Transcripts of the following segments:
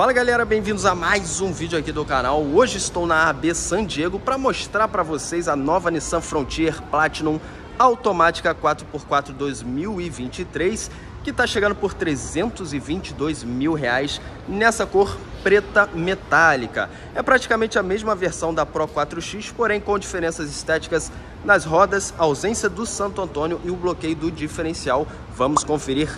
Fala galera, bem-vindos a mais um vídeo aqui do canal. Hoje estou na AB San Diego para mostrar para vocês a nova Nissan Frontier Platinum automática 4x4 2023 que está chegando por 322 mil reais nessa cor preta metálica. É praticamente a mesma versão da Pro 4X, porém com diferenças estéticas nas rodas, ausência do Santo Antônio e o bloqueio do diferencial. Vamos conferir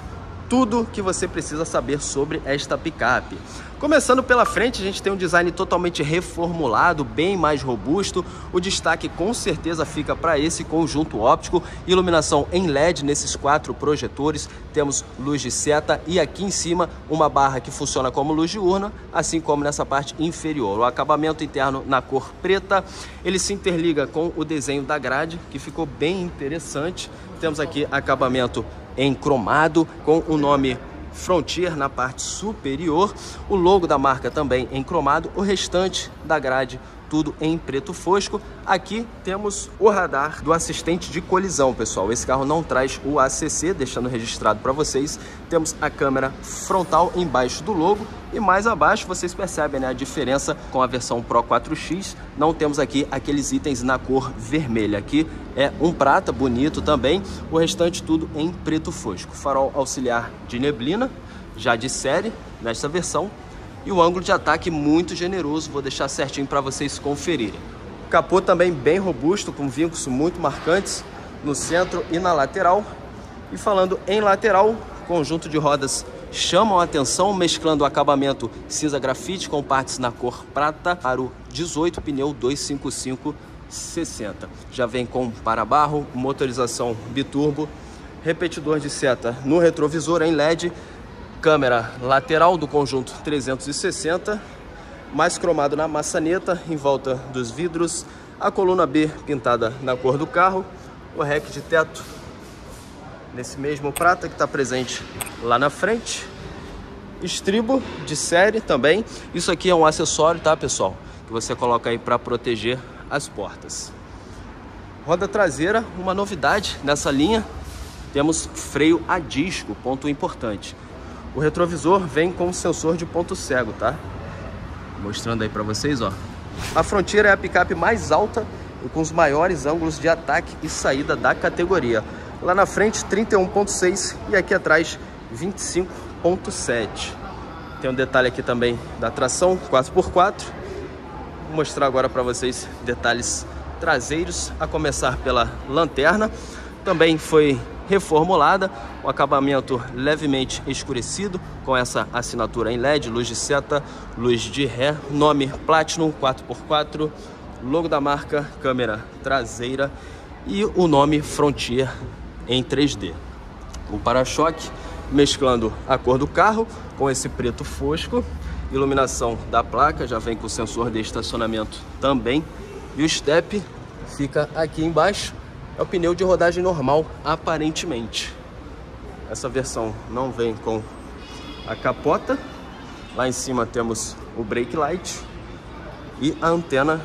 tudo que você precisa saber sobre esta picape. Começando pela frente, a gente tem um design totalmente reformulado, bem mais robusto. O destaque com certeza fica para esse conjunto óptico, iluminação em LED nesses quatro projetores. Temos luz de seta e aqui em cima uma barra que funciona como luz diurna, assim como nessa parte inferior. O acabamento interno na cor preta, ele se interliga com o desenho da grade, que ficou bem interessante. Temos aqui acabamento em cromado com o nome Frontier na parte superior, o logo da marca também em cromado, o restante da grade tudo em preto fosco. Aqui temos o radar do assistente de colisão, pessoal. Esse carro não traz o ACC, deixando registrado para vocês. Temos a câmera frontal embaixo do logo e mais abaixo vocês percebem né, a diferença com a versão Pro 4X. Não temos aqui aqueles itens na cor vermelha. Aqui é um prata bonito também. O restante tudo em preto fosco. Farol auxiliar de neblina, já de série nesta versão e o ângulo de ataque muito generoso, vou deixar certinho para vocês conferirem. Capô também bem robusto, com vincos muito marcantes no centro e na lateral. E falando em lateral, conjunto de rodas chamam a atenção, mesclando o acabamento cinza grafite com partes na cor prata, aro 18, pneu 255 60. Já vem com para-barro, motorização biturbo, repetidor de seta no retrovisor em LED câmera lateral do conjunto 360, mais cromado na maçaneta em volta dos vidros, a coluna B pintada na cor do carro, o rack de teto nesse mesmo prata que está presente lá na frente, estribo de série também, isso aqui é um acessório, tá pessoal? Que você coloca aí para proteger as portas. Roda traseira, uma novidade nessa linha, temos freio a disco, ponto importante. O retrovisor vem com sensor de ponto cego, tá? Mostrando aí para vocês, ó. A Frontier é a picape mais alta e com os maiores ângulos de ataque e saída da categoria. Lá na frente 31.6 e aqui atrás 25.7. Tem um detalhe aqui também da tração 4x4. Vou mostrar agora para vocês detalhes traseiros, a começar pela lanterna. Também foi reformulada, o acabamento levemente escurecido, com essa assinatura em LED, luz de seta, luz de ré, nome Platinum 4x4, logo da marca, câmera traseira. E o nome Frontier em 3D. O para-choque mesclando a cor do carro com esse preto fosco, iluminação da placa, já vem com o sensor de estacionamento também, e o step fica aqui embaixo é o pneu de rodagem normal, aparentemente. Essa versão não vem com a capota. Lá em cima temos o brake light e a antena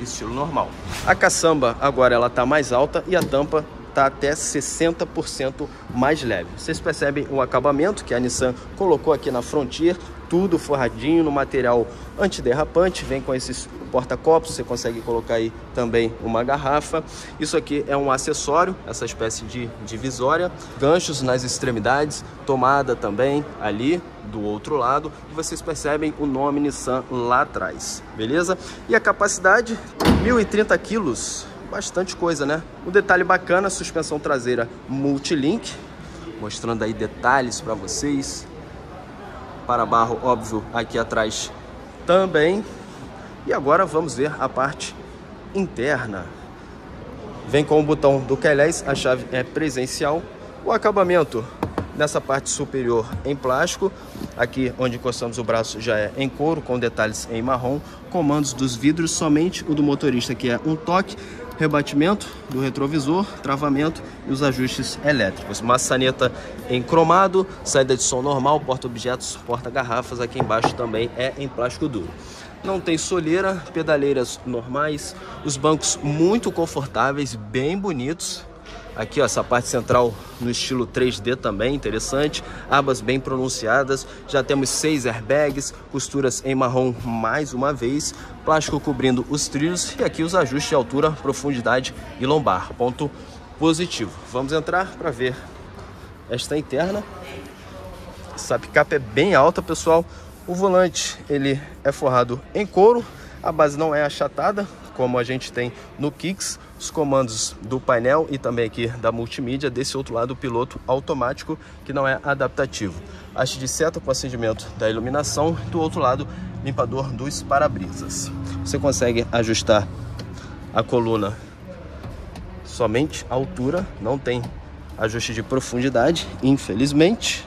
estilo normal. A caçamba agora ela está mais alta e a tampa está até 60% mais leve. Vocês percebem o acabamento que a Nissan colocou aqui na Frontier, tudo forradinho no material antiderrapante, vem com esses porta-copos, você consegue colocar aí também uma garrafa. Isso aqui é um acessório, essa espécie de divisória, ganchos nas extremidades, tomada também ali do outro lado, e vocês percebem o nome Nissan lá atrás, beleza? E a capacidade, 1.030 quilos, bastante coisa, né? Um detalhe bacana, suspensão traseira multilink, mostrando aí detalhes para vocês. Para barro, óbvio, aqui atrás também. E agora vamos ver a parte interna. Vem com o botão do Q10, a chave é presencial. O acabamento nessa parte superior em plástico. Aqui onde encostamos o braço já é em couro, com detalhes em marrom. Comandos dos vidros, somente o do motorista que é um toque rebatimento do retrovisor, travamento e os ajustes elétricos. Maçaneta em cromado, saída de som normal, porta-objetos, porta-garrafas, aqui embaixo também é em plástico duro. Não tem soleira, pedaleiras normais, os bancos muito confortáveis, bem bonitos. Aqui, ó, essa parte central no estilo 3D também, interessante. Abas bem pronunciadas. Já temos seis airbags, costuras em marrom mais uma vez. Plástico cobrindo os trilhos e aqui os ajustes de altura, profundidade e lombar. Ponto positivo. Vamos entrar para ver esta interna. Essa picape é bem alta, pessoal. O volante, ele é forrado em couro. A base não é achatada, como a gente tem no Kicks os comandos do painel e também aqui da multimídia, desse outro lado o piloto automático que não é adaptativo. Haste de seta com acendimento da iluminação, do outro lado limpador dos para-brisas. Você consegue ajustar a coluna somente a altura, não tem ajuste de profundidade, infelizmente.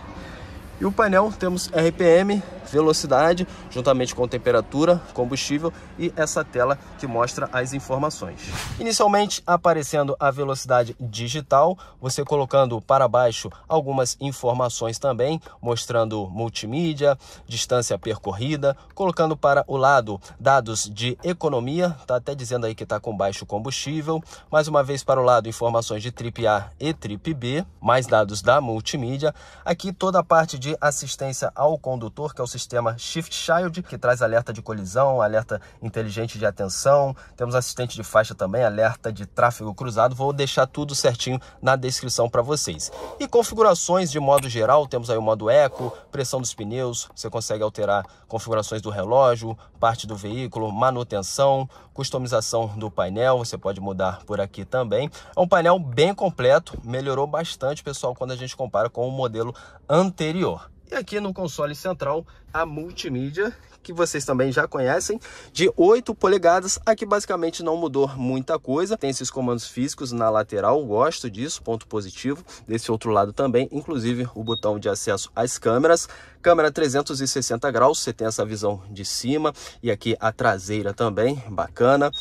E o painel temos RPM, velocidade, juntamente com temperatura, combustível e essa tela que mostra as informações. Inicialmente aparecendo a velocidade digital, você colocando para baixo algumas informações também, mostrando multimídia, distância percorrida, colocando para o lado dados de economia, tá até dizendo aí que está com baixo combustível, mais uma vez para o lado informações de trip A e trip B, mais dados da multimídia, aqui toda a parte de assistência ao condutor, que é o sistema Shift Child, que traz alerta de colisão, alerta inteligente de atenção. Temos assistente de faixa também, alerta de tráfego cruzado. Vou deixar tudo certinho na descrição para vocês. E configurações de modo geral, temos aí o modo eco, pressão dos pneus, você consegue alterar configurações do relógio, parte do veículo, manutenção, customização do painel, você pode mudar por aqui também. É um painel bem completo, melhorou bastante, pessoal, quando a gente compara com o modelo anterior. E aqui no console central, a multimídia, que vocês também já conhecem, de 8 polegadas. Aqui basicamente não mudou muita coisa. Tem esses comandos físicos na lateral, gosto disso, ponto positivo. Desse outro lado também, inclusive o botão de acesso às câmeras. Câmera 360 graus, você tem essa visão de cima e aqui a traseira também, bacana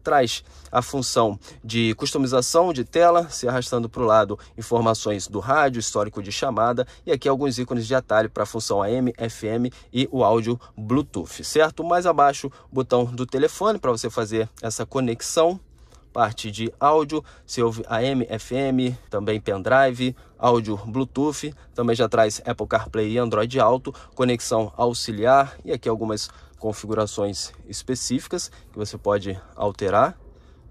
traz a função de customização de tela, se arrastando para o lado informações do rádio, histórico de chamada e aqui alguns ícones de atalho para a função AM, FM e o áudio Bluetooth, certo? Mais abaixo, botão do telefone para você fazer essa conexão parte de áudio, você ouve AM, FM, também pendrive, áudio Bluetooth, também já traz Apple CarPlay e Android Auto, conexão auxiliar e aqui algumas configurações específicas que você pode alterar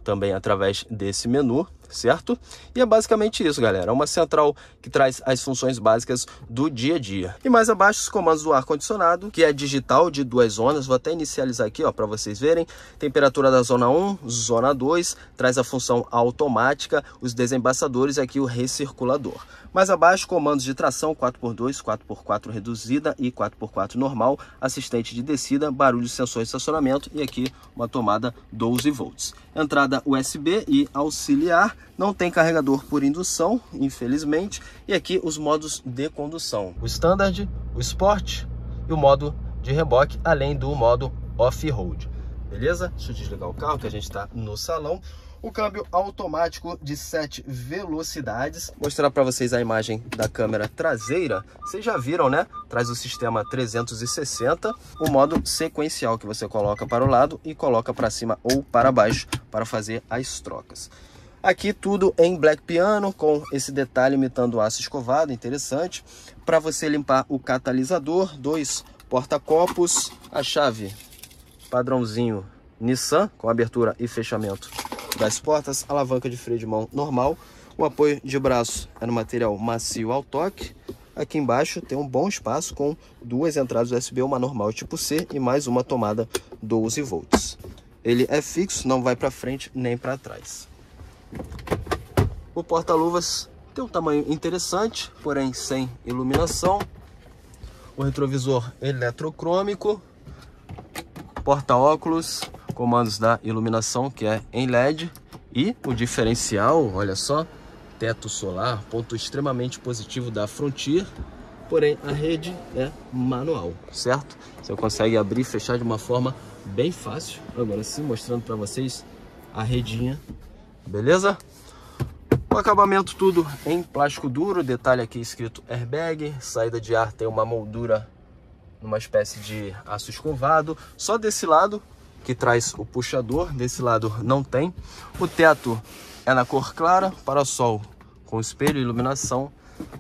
também através desse menu, certo? E é basicamente isso, galera. É uma central que traz as funções básicas do dia a dia. E mais abaixo, os comandos do ar-condicionado, que é digital de duas zonas. Vou até inicializar aqui, ó, para vocês verem. Temperatura da zona 1, zona 2, traz a função automática, os desembaçadores e aqui o recirculador. Mais abaixo, comandos de tração 4x2, 4x4 reduzida e 4x4 normal, assistente de descida, barulho sensor de estacionamento e aqui uma tomada 12 volts. Entrada USB e auxiliar, não tem carregador por indução, infelizmente, e aqui os modos de condução. O Standard, o Sport e o modo de reboque, além do modo off-road. Beleza? Deixa eu desligar o carro que a gente está no salão o câmbio automático de 7 velocidades. Vou mostrar para vocês a imagem da câmera traseira. Vocês já viram, né? Traz o sistema 360, o modo sequencial que você coloca para o lado e coloca para cima ou para baixo para fazer as trocas. Aqui tudo em black piano, com esse detalhe imitando aço escovado, interessante. Para você limpar o catalisador, dois porta-copos, a chave padrãozinho Nissan, com abertura e fechamento das portas, alavanca de freio de mão normal, o apoio de braço é no material macio ao toque. Aqui embaixo tem um bom espaço com duas entradas USB, uma normal tipo C e mais uma tomada 12 volts. Ele é fixo, não vai para frente nem para trás. O porta-luvas tem um tamanho interessante, porém sem iluminação. O retrovisor eletrocrômico, porta-óculos, comandos da iluminação, que é em LED. E o diferencial, olha só, teto solar, ponto extremamente positivo da Frontier. Porém, a rede é manual, certo? Você consegue abrir e fechar de uma forma bem fácil. Agora sim, mostrando para vocês a redinha, beleza? O acabamento tudo em plástico duro, detalhe aqui escrito airbag, saída de ar tem uma moldura numa espécie de aço escovado. Só desse lado que traz o puxador, desse lado não tem. O teto é na cor clara, para-sol com espelho e iluminação.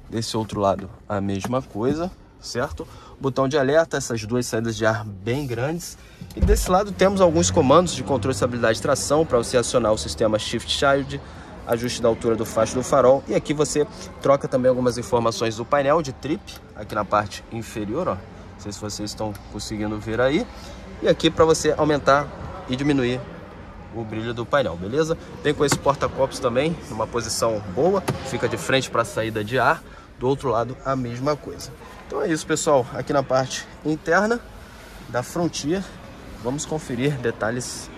Desse outro lado, a mesma coisa, certo? Botão de alerta, essas duas saídas de ar bem grandes. E desse lado temos alguns comandos de controle de estabilidade de tração para você acionar o sistema Shift Child, ajuste da altura do facho do farol. E aqui você troca também algumas informações do painel de trip, aqui na parte inferior, ó. Não sei se vocês estão conseguindo ver aí. E aqui para você aumentar e diminuir o brilho do painel, beleza? Vem com esse porta-copos também, numa posição boa, fica de frente para a saída de ar, do outro lado a mesma coisa. Então é isso, pessoal, aqui na parte interna da Frontier, vamos conferir detalhes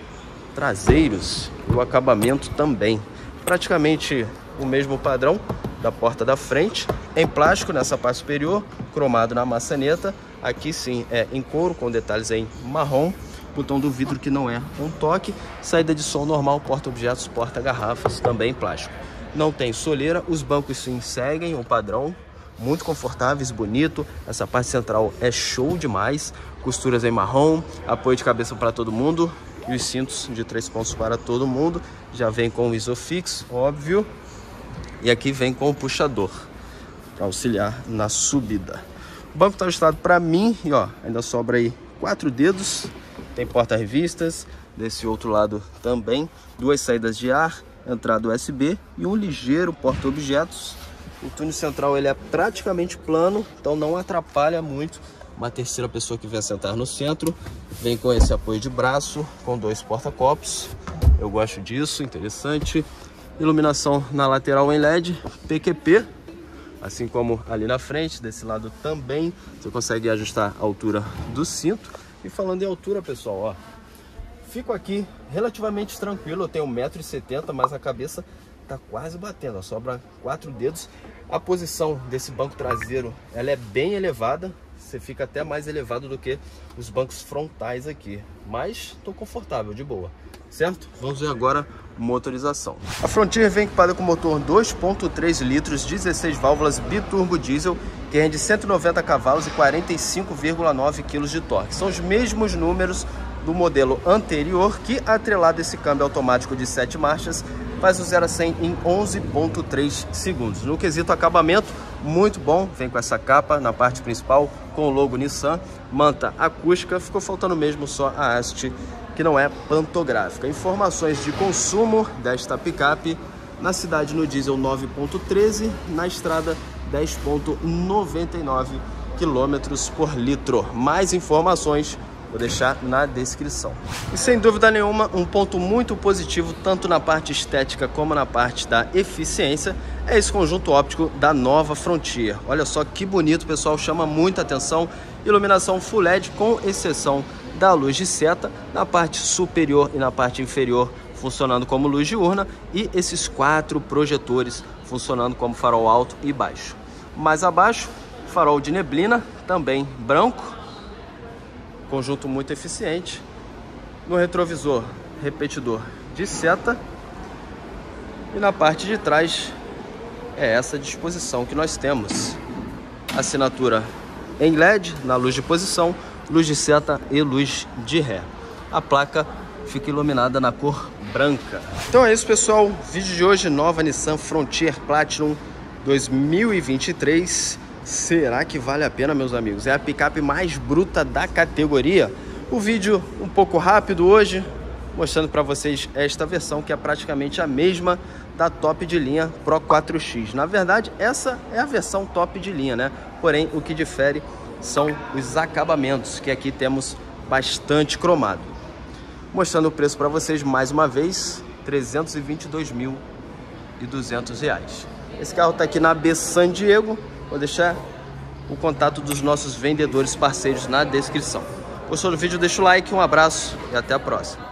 traseiros e o acabamento também. Praticamente o mesmo padrão da porta da frente, em plástico nessa parte superior, cromado na maçaneta, aqui sim é em couro com detalhes em marrom, botão do vidro que não é um toque, saída de som normal, porta-objetos, porta-garrafas, também em plástico. Não tem soleira, os bancos sim seguem o padrão, muito confortáveis, bonito. Essa parte central é show demais, costuras em marrom, apoio de cabeça para todo mundo e os cintos de três pontos para todo mundo. Já vem com o isofix, óbvio, e aqui vem com o puxador para auxiliar na subida. O banco está ajustado para mim e ó, ainda sobra aí quatro dedos tem porta-revistas, desse outro lado também, duas saídas de ar, entrada USB e um ligeiro porta-objetos. O túnel central ele é praticamente plano, então não atrapalha muito uma terceira pessoa que vier sentar no centro. Vem com esse apoio de braço, com dois porta-copos. Eu gosto disso, interessante. Iluminação na lateral em LED, PQP, assim como ali na frente, desse lado também. Você consegue ajustar a altura do cinto. E falando em altura, pessoal, ó, fico aqui relativamente tranquilo, eu tenho 1,70m, mas a cabeça tá quase batendo, ó, sobra quatro dedos. A posição desse banco traseiro, ela é bem elevada, você fica até mais elevado do que os bancos frontais aqui, mas tô confortável, de boa, certo? Vamos ver agora motorização. A Frontier vem equipada com motor 2.3 litros, 16 válvulas biturbo diesel, que rende 190 cavalos e 45,9 kg de torque. São os mesmos números do modelo anterior, que atrelado esse câmbio automático de 7 marchas, faz o 0 a 100 em 11.3 segundos. No quesito acabamento, muito bom, vem com essa capa na parte principal, com o logo Nissan, manta acústica, ficou faltando mesmo só a haste que não é pantográfica. Informações de consumo desta picape na cidade no diesel 9.13, na estrada 10.99 km por litro. Mais informações vou deixar na descrição. E sem dúvida nenhuma, um ponto muito positivo, tanto na parte estética como na parte da eficiência, é esse conjunto óptico da nova Frontier. Olha só que bonito, pessoal, chama muita atenção. Iluminação Full LED, com exceção da luz de seta na parte superior e na parte inferior funcionando como luz diurna e esses quatro projetores funcionando como farol alto e baixo. Mais abaixo, farol de neblina, também branco, conjunto muito eficiente. No retrovisor, repetidor de seta. E na parte de trás é essa disposição que nós temos. Assinatura em LED na luz de posição, luz de seta e luz de ré. A placa fica iluminada na cor branca. Então é isso, pessoal. Vídeo de hoje, nova Nissan Frontier Platinum 2023. Será que vale a pena, meus amigos? É a picape mais bruta da categoria. O vídeo um pouco rápido hoje, mostrando para vocês esta versão que é praticamente a mesma da top de linha Pro 4X. Na verdade, essa é a versão top de linha, né? Porém, o que difere são os acabamentos, que aqui temos bastante cromado. Mostrando o preço para vocês mais uma vez, R$ 322.200. Esse carro está aqui na B San Diego, vou deixar o contato dos nossos vendedores parceiros na descrição. Gostou do vídeo? Deixa o like, um abraço e até a próxima.